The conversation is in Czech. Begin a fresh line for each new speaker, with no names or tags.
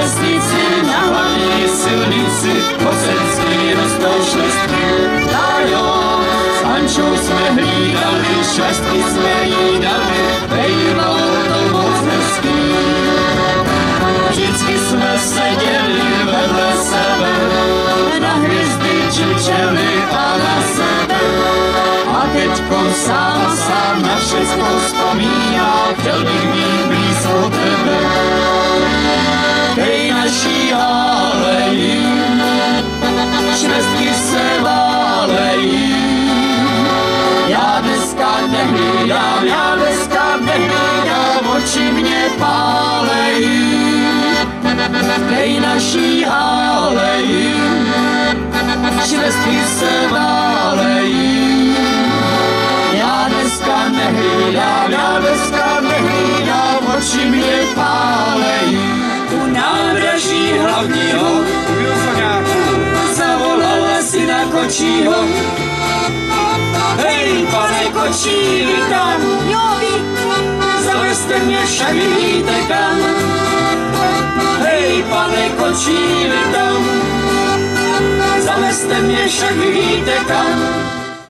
vesnici, na hlavní silnici, posenský rostou šlestky. A jo, s Ančou jsme hlídali, šlestky jsme jídali, bejvalo to moc hezký. Vždycky jsme seděli vedle sebe, na hvězdy čičeli a na sebe. A teďko sám sám na všechno vzpomíná, chtěl bych mít Naší aleji, švestky se válejí. Já dneska nehlídám, já dneska nehlídám, oči mě pálejí. Hej naší aleji, švestky se válejí. Já dneska nehlídám, já dneska nehlídám, oči mě pálejí. Hlavního zavolala si na kočího. Hej, pane kočí, vítám,
Jo, ví,
zavezte mě však víte kam. Hej, pane kočí, vítám, zavezte mě však víte kam.